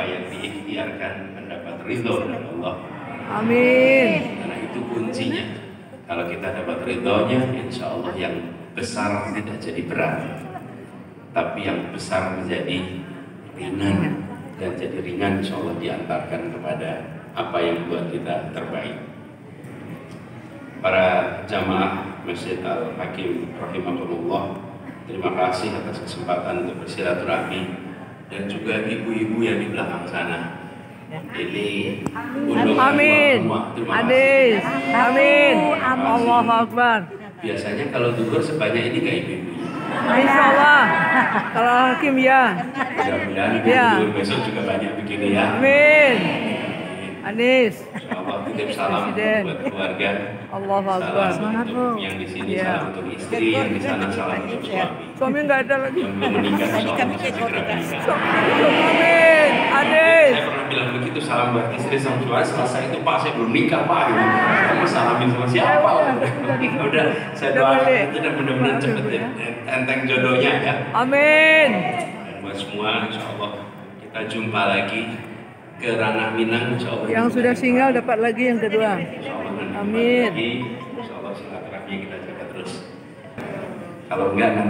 siapa yang diikhtiarkan mendapat ridho dari Allah. Amin. Karena itu kuncinya. Kalau kita dapat ridhonya, insya Allah yang besar tidak jadi berat, tapi yang besar menjadi ringan dan jadi ringan insya Allah diantarkan kepada apa yang buat kita terbaik. Para jamaah Masjid Al Hakim rahimahullah, terima kasih atas kesempatan untuk bersilaturahmi dan juga ibu-ibu yang di belakang sana. Ini untuk Amin. Adis. Amin. Allahu Akbar. Biasanya kalau duhur sebanyak ini kayak ibu-ibu. Insya Allah. Kalau hakim ya. Mudah-mudahan Ya. besok juga banyak begini ya. Amin. Anis. Insya Allah titip salam Presiden. buat keluarga. Allahu Akbar. Salam untuk yang di sini, Ya. salam untuk istri, yang di sana salam untuk suami. Suami nggak ada lagi. Yang belum menikah, insya Allah bisa segera menikah. Amin. Anis. Saya pernah bilang begitu salam buat istri sama suami selesai itu pak saya belum nikah pak. Gitu. kamu salamin sama siapa? Udah saya doakan aja dan mudah-mudahan cepet ya, enteng jodohnya ya. Amin. buat semua insya Allah. Kita jumpa lagi ke ranah Minang insya Allah Yang sudah singgah dapat lagi yang kedua. Insya Allah nanti Amin. insya Allah silaturahmi kita jaga terus. Kalau enggak nanti